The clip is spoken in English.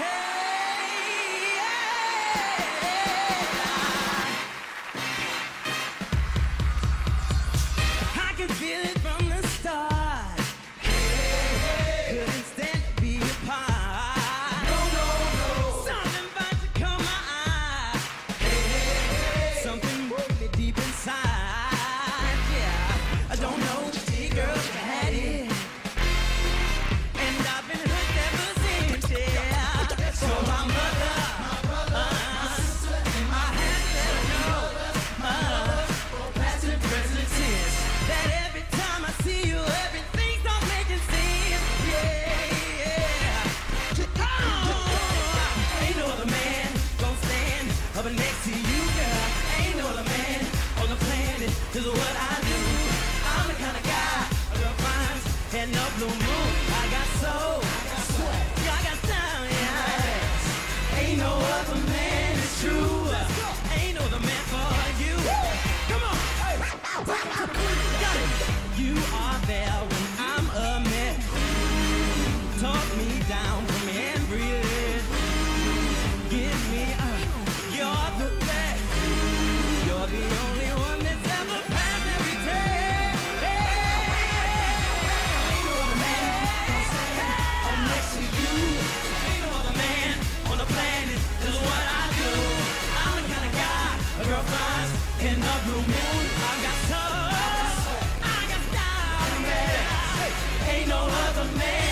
I is what I do. I'm the kind of guy that finds and no blue moon. I got soul, yeah, I got style, yeah. Ain't no other man, it's true. Ain't no other man for you. Come on, got it. You are there when I'm a mess. Talk me down. Ain't no other man.